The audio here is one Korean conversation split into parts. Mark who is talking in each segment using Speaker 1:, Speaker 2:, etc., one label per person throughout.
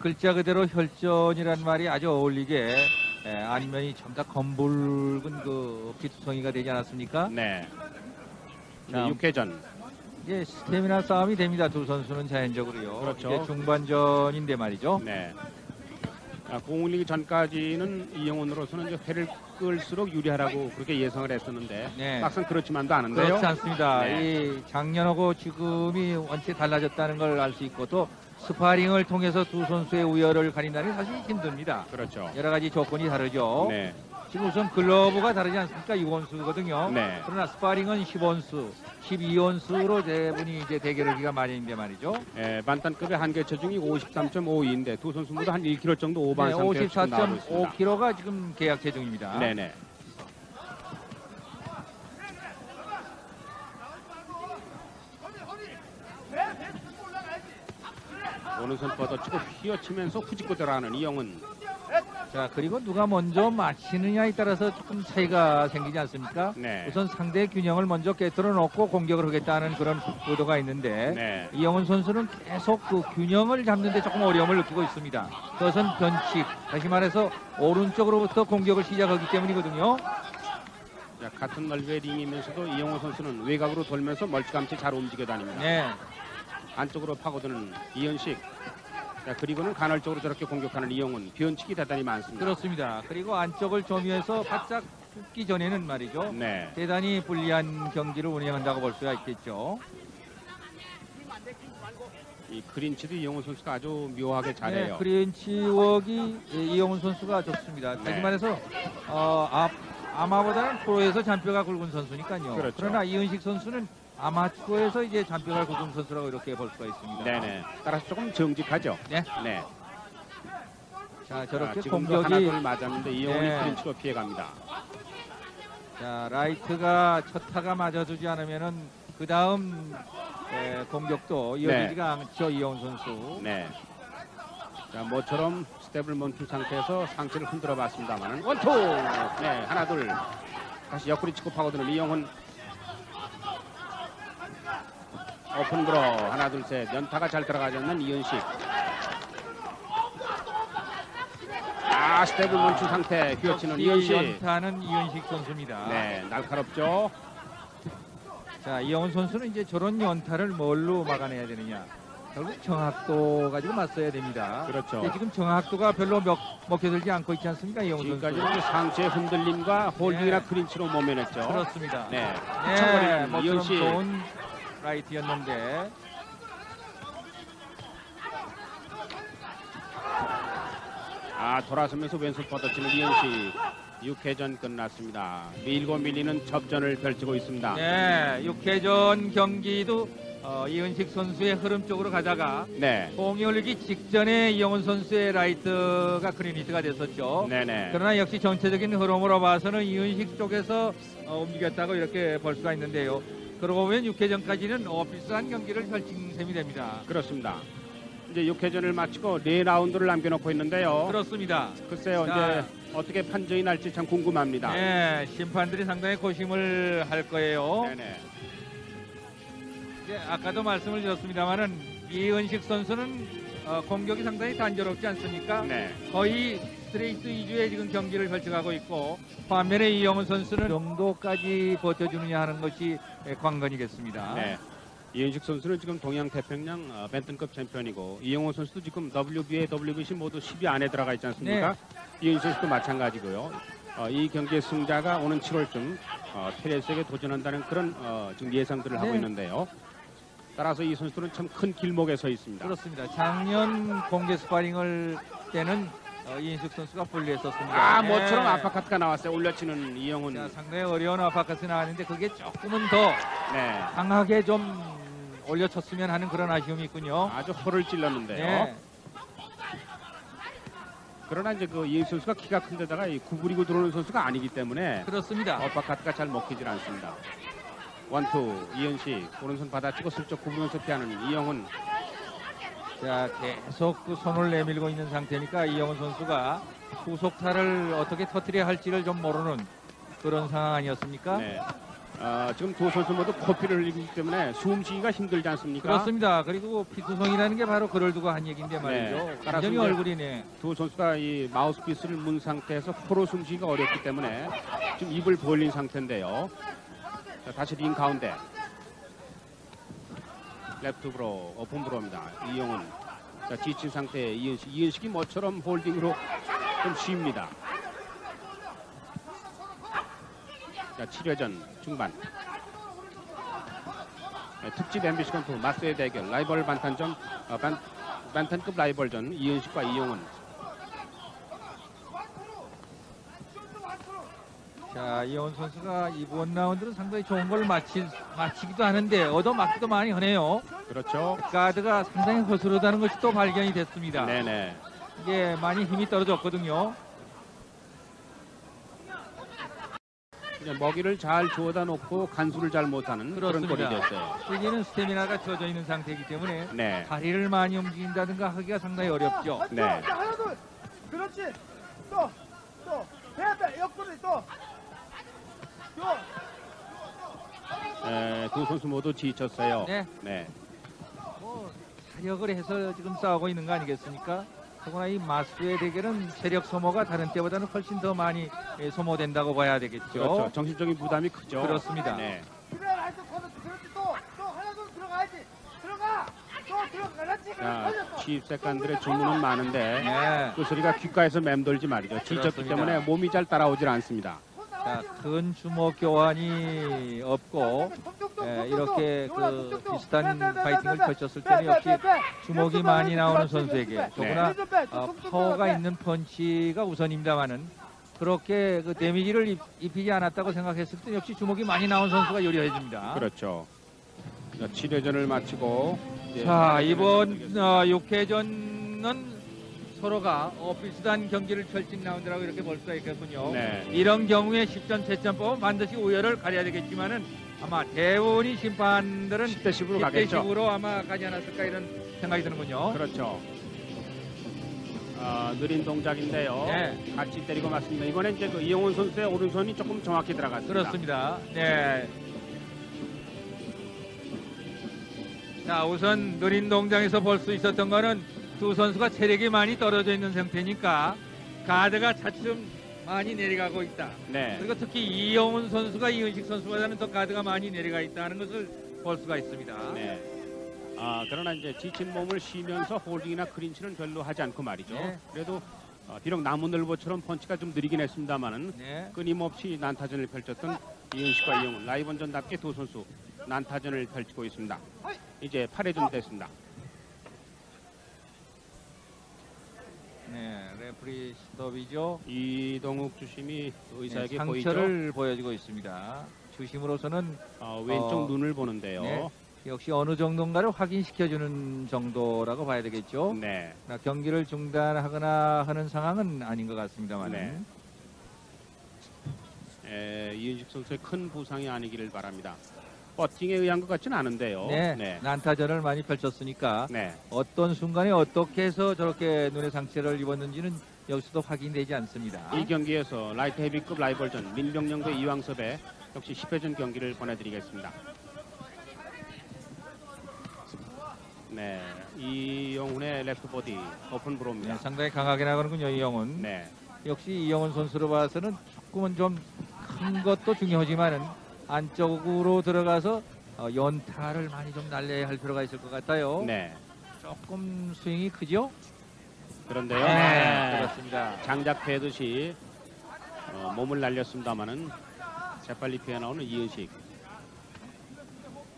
Speaker 1: 글자 그대로 혈전이란 말이 아주 어울리게 예, 안면이 전부 다 검붉은 그 피투성이가 되지 않았습니까?
Speaker 2: 네.
Speaker 1: 자,
Speaker 2: 자, 6회전.
Speaker 1: 이제 스태미나 싸움이 됩니다. 두 선수는 자연적으로요.
Speaker 2: 그렇죠.
Speaker 1: 이제 중반전인데 말이죠.
Speaker 2: 네. 아, 공 올리기 전까지는 이영훈으로서는 이제 회를 끌수록 유리하라고 그렇게 예상을 했었는데
Speaker 1: 네.
Speaker 2: 막상 그렇지만도 않은데요.
Speaker 1: 그렇지 않습니다.
Speaker 2: 네.
Speaker 1: 이 작년하고 지금이 원체 달라졌다는 걸 알 수 있고 또 스파링을 통해서 두 선수의 우열을 가린다는 게 사실 힘듭니다.
Speaker 2: 그렇죠.
Speaker 1: 여러 가지 조건이 다르죠.
Speaker 2: 네.
Speaker 1: 지금 우선 글러브가 다르지 않습니까? 6온스거든요.
Speaker 2: 네.
Speaker 1: 그러나 스파링은 10온스, 12온스로 대부분이 이제 대결하기가 마련인데 말이죠.
Speaker 2: 예, 밴텀급의 한계 체중이 53.52인데 두 선수 모두 한 1kg 정도 오버한
Speaker 1: 네,
Speaker 2: 상태에서 지금 나오고 있습니다.
Speaker 1: 54.5kg가 지금 계약 체중입니다.
Speaker 2: 네네. 오른손 뻗어치고 휘어치면서 후집고 들어가는 이영은
Speaker 1: 자, 그리고 누가 먼저 맞히느냐에 따라서 조금 차이가 생기지 않습니까?
Speaker 2: 네.
Speaker 1: 우선 상대의 균형을 먼저 깨뜨려 놓고 공격을 하겠다는 그런 의도가 있는데
Speaker 2: 네.
Speaker 1: 이영훈 선수는 계속 그 균형을 잡는데 조금 어려움을 느끼고 있습니다. 그것은 변칙, 다시 말해서 오른쪽으로부터 공격을 시작하기 때문이거든요.
Speaker 2: 자, 같은 넓이의 링이면서도 이영호 선수는 외곽으로 돌면서 멀찌감치 잘 움직여 다닙니다.
Speaker 1: 네,
Speaker 2: 안쪽으로 파고드는 이현식. 자, 그리고는 간헐적으로 저렇게 공격하는 이영훈. 변칙이 대단히 많습니다.
Speaker 1: 그렇습니다. 그리고 안쪽을 점유해서 바짝 붙기 전에는 말이죠.
Speaker 2: 네.
Speaker 1: 대단히 불리한 경기를 운영한다고 볼 수가 있겠죠.
Speaker 2: 이 크린치도 이영훈 선수가 아주 묘하게 잘해요.
Speaker 1: 네, 크린치웍이 예, 이영훈 선수가 좋습니다. 다시
Speaker 2: 네.
Speaker 1: 말해서 어, 아, 아마보다는 프로에서 잔뼈가 굵은 선수니까요.
Speaker 2: 그렇죠.
Speaker 1: 그러나 이은식 선수는 아마추어에서 이제 잔뼈가 굵은 선수라고 이렇게 볼 수가 있습니다.
Speaker 2: 네네. 따라서 조금 정직하죠.
Speaker 1: 네.
Speaker 2: 네.
Speaker 1: 자,
Speaker 2: 자,
Speaker 1: 저렇게
Speaker 2: 지금도 하나
Speaker 1: 공격이
Speaker 2: 둘 맞았는데 이용훈이
Speaker 1: 네.
Speaker 2: 클린치로 피해갑니다.
Speaker 1: 자, 라이트가 첫 타가 맞아주지 않으면은 그 다음 공격도 이어지지가 않죠 이용훈 선수.
Speaker 2: 네. 자, 모처럼 스텝을 멈춘 상태에서 상체를 흔들어 봤습니다만은 원투! 네, 하나 둘. 다시 옆구리 치고 파고드는 이용훈. 오픈 블로 하나 둘 셋. 연타가 잘 들어가지 않는 이은식. 아, 스텝을 멈춘 상태 휘어치는 이은식.
Speaker 1: 연타는 이은식 선수입니다.
Speaker 2: 네, 날카롭죠.
Speaker 1: 자, 이용훈 선수는 이제 저런 연타를 뭘로 막아내야 되느냐. 결국 정확도 가지고 맞서야 됩니다.
Speaker 2: 그렇죠.
Speaker 1: 근데 지금 정확도가 별로 먹, 먹혀들지 않고 있지 않습니까, 이용훈 선수?
Speaker 2: 지금까지는 상체의 흔들림과 홀딩이나
Speaker 1: 네.
Speaker 2: 클린치로 모면했죠.
Speaker 1: 그렇습니다.
Speaker 2: 네.
Speaker 1: 네, 모처럼
Speaker 2: 이은식.
Speaker 1: 라이트였는데
Speaker 2: 아 돌아서면서 왼손 뻗어치는 이은식 6회전 끝났습니다. 밀고 밀리는 접전을 펼치고 있습니다.
Speaker 1: 네, 6회전 경기도 어, 이은식 선수의 흐름 쪽으로 가다가
Speaker 2: 네.
Speaker 1: 공이 울리기 직전에 이용훈 선수의 라이트가 클린 히트가 됐었죠.
Speaker 2: 네네.
Speaker 1: 그러나 역시 전체적인 흐름으로 봐서는 이은식 쪽에서 어, 움직였다고 이렇게 볼 수가 있는데요. 그러고 보면 6회전까지는 어, 비슷한 경기를 펼친 셈이 됩니다.
Speaker 2: 그렇습니다. 이제 6회전을 마치고 네 라운드를 남겨놓고 있는데요.
Speaker 1: 그렇습니다.
Speaker 2: 글쎄요,
Speaker 1: 자.
Speaker 2: 이제 어떻게 판정이 날지 참 궁금합니다.
Speaker 1: 네, 심판들이 상당히 고심을 할 거예요.
Speaker 2: 네네.
Speaker 1: 이제 아까도 말씀을 드렸습니다만은 이은식 선수는 어, 공격이 상당히 단조롭지 않습니까?
Speaker 2: 네.
Speaker 1: 거의 스트레이트 위주의 지금 경기를 펼쳐가고 있고 반면에 이영훈 선수는 정도까지 버텨주느냐 하는 것이 예, 관건이겠습니다.
Speaker 2: 네. 이은식 선수는 지금 동양 태평양 어, 밴텀급 챔피언이고 이영훈 선수도 지금 WBA, WBC 모두 10위 안에 들어가 있지 않습니까? 이은식 선수도 마찬가지고요. 어, 이 경기의 승자가 오는 7월쯤 어, 테레스에게 도전한다는 그런 어, 지금 예상들을 하고
Speaker 1: 네.
Speaker 2: 있는데요. 따라서 이 선수들은 참큰 길목에 서 있습니다.
Speaker 1: 그렇습니다. 작년 공개 스파링을 때는 어, 이인숙 선수가 불리했었습니다.
Speaker 2: 아,
Speaker 1: 네.
Speaker 2: 모처럼 아파카트가 나왔어요. 올려치는 이영훈.
Speaker 1: 자, 상당히 어려운 아파카스 나왔는데 그게 조금은 더
Speaker 2: 네.
Speaker 1: 강하게 좀 올려쳤으면 하는 그런 아쉬움이 있군요.
Speaker 2: 아주 허를 찔렀는데요.
Speaker 1: 네.
Speaker 2: 그러나 이제 그 이현식 선수가 키가 큰 데다가 이 구부리고 들어오는 선수가 아니기 때문에
Speaker 1: 그렇습니다.
Speaker 2: 어퍼카트가 잘 먹히질 않습니다. 원투 이현식 오른손 받아치고 슬쩍 구부면서 피하는 이영훈
Speaker 1: 자, 계속 그 손을 내밀고 있는 상태니까 이영훈 선수가 후속타를 어떻게 터뜨려야 할지를 좀 모르는 그런 상황 아니었습니까?
Speaker 2: 네. 어, 지금 두 선수 모두 코피를 흘리기 때문에 숨쉬기가 힘들지 않습니까?
Speaker 1: 그렇습니다. 그리고 피투성이라는 게 바로 그럴 두고 한 얘기인데 말이죠.
Speaker 2: 네.
Speaker 1: 완전히. 얼굴이네.
Speaker 2: 두 선수가 이 마우스피스를 문 상태에서 코로 숨쉬기가 어렵기 때문에 지금 입을 벌린 상태인데요. 자, 다시 링 가운데 레프트 브로 오픈 브로입니다. 이영훈 자, 지친 상태에 이은식 이은식이 모처럼 홀딩으로 좀 쉽니다. 자 7회전 중반 네, 특집 MBC 건프 마스의 대결 라이벌 반탄전 어, 반, 반탄급 라이벌전 이은식과 이영훈
Speaker 1: 자, 이원 선수가 이번 라운드는 상당히 좋은 걸 마치, 마치기도 하는데 얻어맞기도 많이 하네요.
Speaker 2: 그렇죠.
Speaker 1: 가드가 상당히 허술하다는 것이 또 발견이 됐습니다.
Speaker 2: 네네.
Speaker 1: 이게 많이 힘이 떨어졌거든요.
Speaker 2: 이제 먹이를 잘 주워다 놓고 간수를 잘 못하는 그런
Speaker 1: 그렇습니다.
Speaker 2: 꼴이 됐어요.
Speaker 1: 이제는 스태미나가 젖어 있는 상태이기 때문에
Speaker 2: 네.
Speaker 1: 다리를 많이 움직인다든가 하기가 상당히 어렵죠.
Speaker 2: 네.
Speaker 3: 하나 둘 그렇지 또또 배배 옆구리 또 또.
Speaker 2: 에, 두 선수 모두 지쳤어요.
Speaker 1: 네.
Speaker 2: 네.
Speaker 1: 뭐 사력을 해서 지금 싸우고 있는 거 아니겠습니까? 더구나 이 마스의 대결은 체력 소모가 다른 때보다는 훨씬 더 많이 예, 소모된다고 봐야 되겠죠.
Speaker 2: 그렇죠. 정신적인 부담이 크죠.
Speaker 1: 그렇습니다.
Speaker 2: 네. 자, 취입색관들의 주문은 많은데
Speaker 1: 네.
Speaker 2: 그 소리가 귓가에서 맴돌지 말이죠. 지쳤기. 때문에 몸이 잘 따라오질 않습니다.
Speaker 1: 자, 큰 주먹 교환이 없고 예, 이렇게 그 비슷한 파이팅을 펼쳤을 때는 역시 주먹이 많이 나오는 선수에게 더구나 어, 파워가 있는 펀치가 우선입니다만은 그렇게 그 데미지를 입, 입히지 않았다고 생각했을 때 역시 주먹이 많이 나온 선수가 유리해집니다.
Speaker 2: 그렇죠. 자, 7회전을 마치고
Speaker 1: 자 이번 어, 6회전은 서로가 어, 비슷한 경기를 펼친 라운드라고 이렇게 볼 수가 있겠군요.
Speaker 2: 네.
Speaker 1: 이런 경우에 10전 채점법은 반드시 우열을 가려야 되겠지만은 아마 대부분이 심판들은
Speaker 2: 10대 10으로 가겠죠.
Speaker 1: 10대식으로 아마 가지 않았을까 이런 생각이 드는군요.
Speaker 2: 그렇죠. 아, 느린 동작인데요.
Speaker 1: 네.
Speaker 2: 같이 때리고 맞습니다. 이번엔 이제 그 이영훈 선수의 오른손이 조금 정확히 들어갔습니다.
Speaker 1: 그렇습니다. 네. 자, 우선 느린 동작에서 볼 수 있었던 거는 두 선수가 체력이 많이 떨어져 있는 상태니까 가드가 차츰 많이 내려가고 있다.
Speaker 2: 네.
Speaker 1: 그리고 특히 이영훈 선수가 이은식 선수보다는 더 가드가 많이 내려가 있다는 것을 볼 수가 있습니다.
Speaker 2: 네. 아, 그러나 이제 지친 몸을 쉬면서 홀딩이나 클린치는 별로 하지 않고 말이죠.
Speaker 1: 네.
Speaker 2: 그래도 어, 비록 나무늘보처럼 펀치가 좀 느리긴 했습니다만은
Speaker 1: 네.
Speaker 2: 끊임없이 난타전을 펼쳤던 이은식과 이영훈 라이벌전답게 두 선수 난타전을 펼치고 있습니다. 이제 8회전 됐습니다.
Speaker 1: 네, 레프리 스톱이죠.
Speaker 2: 이동욱 주심이 의사에게
Speaker 1: 네,
Speaker 2: 보이죠.
Speaker 1: 상처를 보여주고 있습니다. 주심으로서는
Speaker 2: 어, 왼쪽
Speaker 1: 어,
Speaker 2: 눈을 보는데요.
Speaker 1: 네. 역시 어느 정도인가를 확인시켜주는 정도라고 봐야 되겠죠.
Speaker 2: 네.
Speaker 1: 경기를 중단하거나 하는 상황은 아닌 것 같습니다만.
Speaker 2: 네. 에, 이은식 선수의 큰 부상이 아니기를 바랍니다. 버팅에 의한 것 같지는 않은데요.
Speaker 1: 네,
Speaker 2: 네.
Speaker 1: 난타전을 많이 펼쳤으니까
Speaker 2: 네.
Speaker 1: 어떤 순간에 어떻게 해서 저렇게 눈에 상처를 입었는지는 여기서도 확인되지 않습니다.
Speaker 2: 이 경기에서 라이트 헤비급 라이벌전 민병영 대 이왕섭의 역시 10회전 경기를 보내드리겠습니다. 네, 이영훈의 레프트 보디 오픈
Speaker 1: 네,
Speaker 2: 블로입니다.
Speaker 1: 상당히 강하게 나가는군요, 이영훈.
Speaker 2: 네,
Speaker 1: 역시 이영훈 선수로 봐서는 조금은 좀 큰 것도 중요하지만은 안쪽으로 들어가서 어, 연타를 많이 좀 날려야 할 필요가 있을 것 같아요.
Speaker 2: 네.
Speaker 1: 조금 스윙이 크죠?
Speaker 2: 그런데요.
Speaker 1: 네, 그렇습니다.
Speaker 2: 장작 패듯이 어, 몸을 날렸습니다마는 재빨리 피해 나오는 이은식.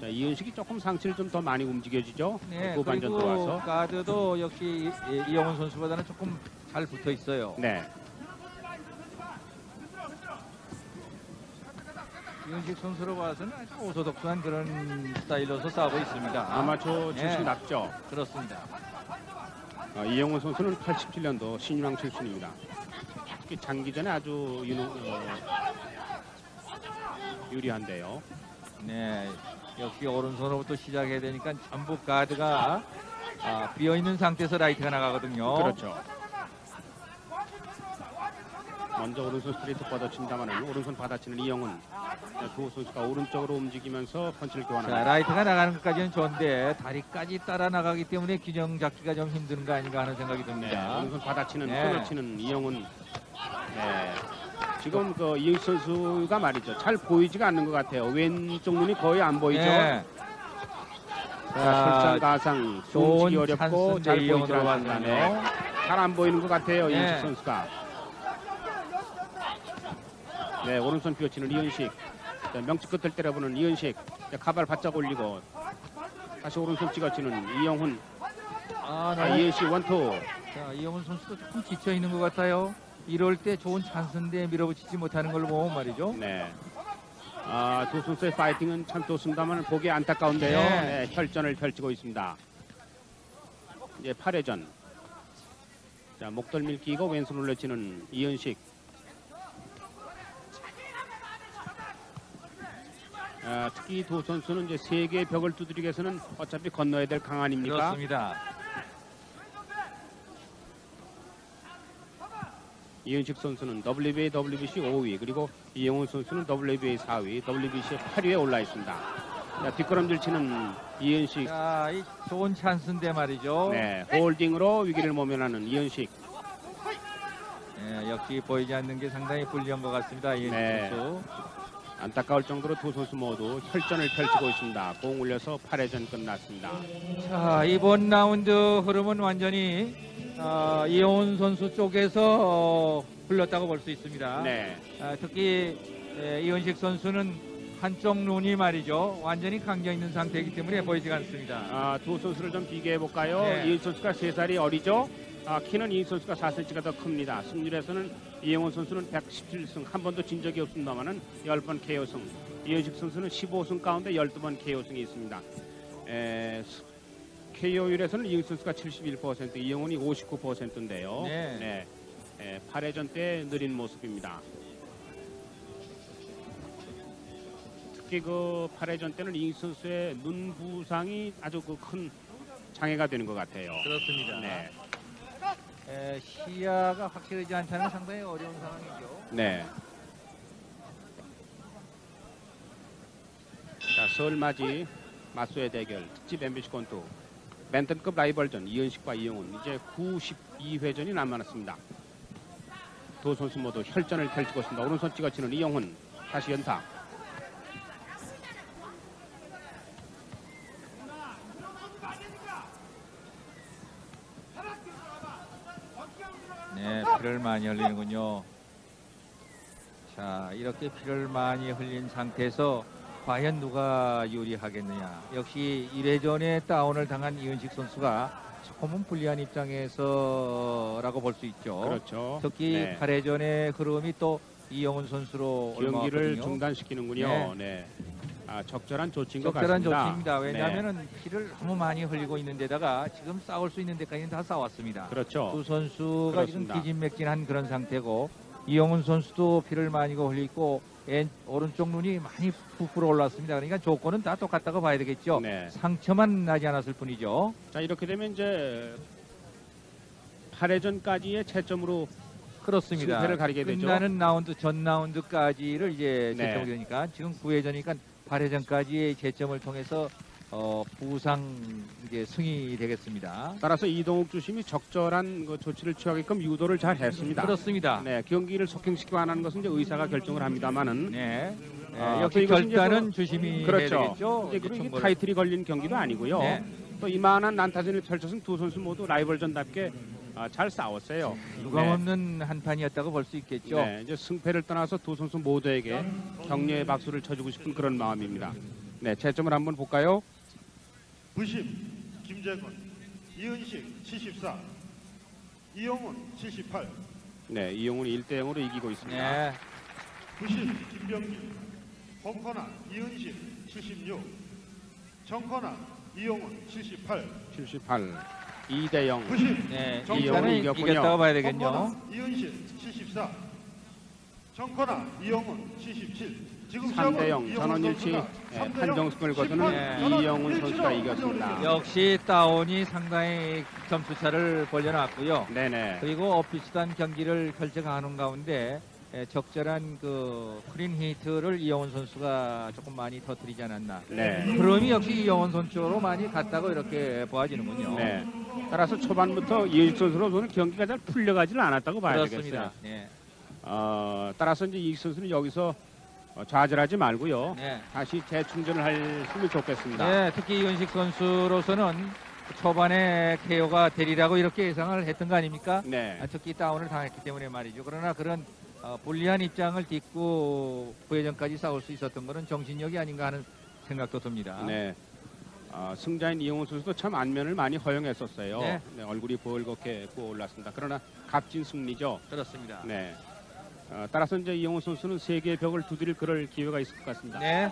Speaker 2: 자, 이은식이 조금 상체를 좀 더 많이 움직여지죠.
Speaker 1: 네,
Speaker 2: 후반전
Speaker 1: 그리고
Speaker 2: 들어와서.
Speaker 1: 가드도 역시 이영훈 선수보다는 조금 잘 붙어 있어요.
Speaker 2: 네,
Speaker 1: 이은식 선수로 봐서는 아주 오소독한 그런 스타일로서 싸우고 있습니다.
Speaker 2: 아마추어 출신
Speaker 1: 네.
Speaker 2: 납죠.
Speaker 1: 그렇습니다.
Speaker 2: 어, 이영훈 선수는 87년도 신유랑 출신입니다. 특히 장기전에 아주 유능, 어, 유리한데요.
Speaker 1: 네, 역시 오른손으로부터 시작해야 되니까 전부 가드가 아, 비어 있는 상태에서 라이트가 나가거든요.
Speaker 2: 그렇죠. 먼저 오른손 스트레이트 뻗어친다마는 오른손 받아치는 이영훈. 네, 두 선수가 오른쪽으로 움직이면서 펀치를
Speaker 1: 자,
Speaker 2: 교환합니다.
Speaker 1: 라이트가 나가는 것까지는 좋은데 다리까지 따라 나가기 때문에 균형 잡기가 좀 힘든 거 아닌가 하는 생각이
Speaker 2: 네,
Speaker 1: 듭니다.
Speaker 2: 오른손 받아치는
Speaker 1: 네.
Speaker 2: 끊어치는 이영훈. 네. 지금 그 이영훈 선수가 말이죠. 잘 보이지가 않는 것 같아요. 왼쪽 눈이 거의 안 보이죠.
Speaker 1: 네.
Speaker 2: 자,
Speaker 1: 자,
Speaker 2: 설상가상 숨지기 어렵고 잘 보이지. 네.
Speaker 1: 들어왔네요.
Speaker 2: 잘안 보이는 것 같아요.
Speaker 1: 네.
Speaker 2: 이현식 선수가. 네, 오른손 휘어치는 이현식. 자, 명치 끝을 때려보는 이현식. 자, 가발 바짝 올리고 다시 오른손 찍어치는 이영훈.
Speaker 1: 아,
Speaker 2: 자,
Speaker 1: 네.
Speaker 2: 이현식 원투.
Speaker 1: 자, 이영훈 선수도 조금 지쳐 있는 것 같아요. 이럴 때 좋은 찬스인데 밀어붙이지 못하는 걸로 보면 말이죠.
Speaker 2: 네. 아, 두 선수의 파이팅은 참 좋습니다만 보기 안타까운데요.
Speaker 1: 네.
Speaker 2: 네, 혈전을 펼치고 있습니다. 이제 8회전. 자, 목덜미를 끼고 왼손 올려치는 이현식. 아, 특히 두 선수는 이제 세 개의 벽을 두드리기 위해서는 어차피 건너야 될 강 아닙니까?
Speaker 1: 그렇습니다.
Speaker 2: 이현식 선수는 WBA, WBC 5위, 그리고 이영훈 선수는 WBA 4위, WBC 8위에 올라 있습니다. 자, 뒷걸음질 치는 이현식.
Speaker 1: 자, 이 좋은 찬스인데 말이죠.
Speaker 2: 네, 홀딩으로 위기를 모면하는 이현식.
Speaker 1: 예, 역시 보이지 않는 게 상당히 불리한 것 같습니다. 이현식
Speaker 2: 네.
Speaker 1: 선수.
Speaker 2: 안타까울 정도로 두 선수 모두 혈전을 펼치고 있습니다. 공 올려서 8회전 끝났습니다.
Speaker 1: 자, 이번 라운드 흐름은 완전히 어, 이영훈 선수 쪽에서 어, 흘렀다고 볼수 있습니다.
Speaker 2: 네,
Speaker 1: 아, 특히 에, 이현식 선수는 한쪽 눈이 말이죠. 완전히 감겨 있는 상태이기 때문에 보이지가 않습니다.
Speaker 2: 아, 두 선수를 좀 비교해 볼까요?
Speaker 1: 네.
Speaker 2: 이현 선수가 3살이 어리죠? 아, 키는 이현 선수가 4cm가 더 큽니다. 승률에서는 이영훈 선수는 117승, 한 번도 진 적이 없습니다만은 10번 KO승. 이현식 선수는 15승 가운데 12번 KO승이 있습니다. 에, 스- KO율에서는 이현 선수가 71%, 이영훈이 59%인데요.
Speaker 1: 네.
Speaker 2: 에, 8회전 때 느린 모습입니다. 특히 그 8회전 때는 이현 선수의 눈 부상이 아주 그 큰 장애가 되는 것 같아요.
Speaker 1: 그렇습니다.
Speaker 2: 네.
Speaker 1: 에, 시야가 확실하지 않다는 상당히 어려운 상황이죠.
Speaker 2: 네. 자, 설맞이 맞소의 대결 특집 MBC 권투 벤턴급 라이벌전 이현식과 이영훈 이제 92회전이 남았습니다. 두 선수 모두 혈전을 펼치고 있습니다. 오른손 찍어치는 이영훈 다시 연타.
Speaker 1: 네, 피를 많이 흘리는군요. 자, 이렇게 피를 많이 흘린 상태에서 과연 누가 유리하겠느냐. 역시 1회전에 다운을 당한 이은식 선수가 조금은 불리한 입장에서라고 볼 수 있죠.
Speaker 2: 그렇죠.
Speaker 1: 특히
Speaker 2: 네.
Speaker 1: 8회전의 흐름이 또 이영훈 선수로
Speaker 2: 경기를. 중단시키는군요.
Speaker 1: 네.
Speaker 2: 네. 아, 적절한 조치인 것
Speaker 1: 적절한
Speaker 2: 같습니다.
Speaker 1: 조치입니다.
Speaker 2: 네.
Speaker 1: 왜냐하면 피를 너무 많이 흘리고 있는 데다가 지금 싸울 수 있는 데까지는 다 싸웠습니다.
Speaker 2: 그렇죠.
Speaker 1: 두 선수가
Speaker 2: 그렇습니다.
Speaker 1: 지금 기진맥진한 그런 상태고 이영훈 선수도 피를 많이 흘리고 왼, 오른쪽 눈이 많이 부풀어 올랐습니다. 그러니까 조건은 다 똑같다고 봐야 되겠죠.
Speaker 2: 네.
Speaker 1: 상처만 나지 않았을 뿐이죠.
Speaker 2: 자 이렇게 되면 이제 8회전까지의 채점으로
Speaker 1: 그렇습니다.
Speaker 2: 승패를 가리게 되죠.
Speaker 1: 끝나는 라운드 전 라운드까지를 이제
Speaker 2: 네.
Speaker 1: 채점이 되니까 지금 9회전이니까 8회전까지의 채점을 통해서 어, 부상 이제 승이 되겠습니다.
Speaker 2: 따라서 이동욱 주심이 적절한 그 조치를 취하게끔 유도를 잘 했습니다.
Speaker 1: 그렇습니다.
Speaker 2: 네, 경기를 속행시키고 안 하는 것은 이제 의사가 결정을 합니다만은
Speaker 1: 네. 네,
Speaker 2: 아, 또
Speaker 1: 역시 결단은
Speaker 2: 그-
Speaker 1: 주심이
Speaker 2: 그렇죠.
Speaker 1: 되겠죠.
Speaker 2: 이제 그리고 이게. 타이틀이 걸린 경기도 아니고요.
Speaker 1: 네.
Speaker 2: 또 이만한 난타전을 펼쳐선 두 선수 모두 라이벌전답게 아, 잘 싸웠어요.
Speaker 1: 유감
Speaker 2: 네.
Speaker 1: 없는 한판이었다고 볼 수 있겠죠.
Speaker 2: 네, 이제 승패를 떠나서 두 선수 모두에게 격려의 박수를 쳐주고 싶은 그런 마음입니다. 네, 채점을 한번 볼까요?
Speaker 4: 부심 김재건 이은식 74 이영훈 78
Speaker 2: 네, 이용훈이 1대 0으로 이기고 있습니다.
Speaker 1: 네.
Speaker 4: 부심 김병길 홍커나 이은식 76 정커나 이영훈 78
Speaker 2: 78, 2대 0.
Speaker 4: 부심
Speaker 1: 네.
Speaker 2: 이겼군요.
Speaker 1: 이겼다고 봐야.
Speaker 4: 홍커나 이은식 74 정커나 이영훈 77 지금
Speaker 2: 3대 0
Speaker 4: 이영훈
Speaker 2: 전원일치 예,
Speaker 4: 3대 0
Speaker 2: 판정승을 거두는
Speaker 1: 네.
Speaker 2: 이영훈 선수가 이겼습니다.
Speaker 1: 역시 다운이 상당히 점수 차를 벌려놨고요.
Speaker 2: 네네.
Speaker 1: 그리고 엇비슷한 경기를 펼쳐가는 가운데 에, 적절한 그 크린 히트를 이영훈 선수가 조금 많이 터뜨리지 않았나.
Speaker 2: 네.
Speaker 1: 그럼이 역시 이영훈 선수 쪽으로 많이 갔다고 이렇게 보아지는군요.
Speaker 2: 네. 따라서 초반부터 이현식 선수로서는 경기가 잘 풀려가지는 않았다고 봐야
Speaker 1: 그렇습니다.
Speaker 2: 되겠어요.
Speaker 1: 네.
Speaker 2: 어, 따라서 이제 이익 선수는 여기서 어, 좌절하지 말고요.
Speaker 1: 네.
Speaker 2: 다시 재충전을 했으면 좋겠습니다.
Speaker 1: 네, 특히 이윤식 선수로서는 초반에 KO가 되리라고 이렇게 예상을 했던 거 아닙니까?
Speaker 2: 네.
Speaker 1: 아, 특히 다운을 당했기 때문에 말이죠. 그러나 그런 어, 불리한 입장을 딛고 부회전까지 싸울 수 있었던 것은 정신력이 아닌가 하는 생각도 듭니다.
Speaker 2: 네. 어, 승자인 이영호 선수도 참 안면을 많이 허용했었어요.
Speaker 1: 네.
Speaker 2: 네, 얼굴이 벌겋게 부어올랐습니다. 그러나 값진 승리죠.
Speaker 1: 그렇습니다.
Speaker 2: 네. 어, 따라서 이제 이영호 선수는 세계의 벽을 두드릴 그럴 기회가 있을 것 같습니다.
Speaker 1: 네.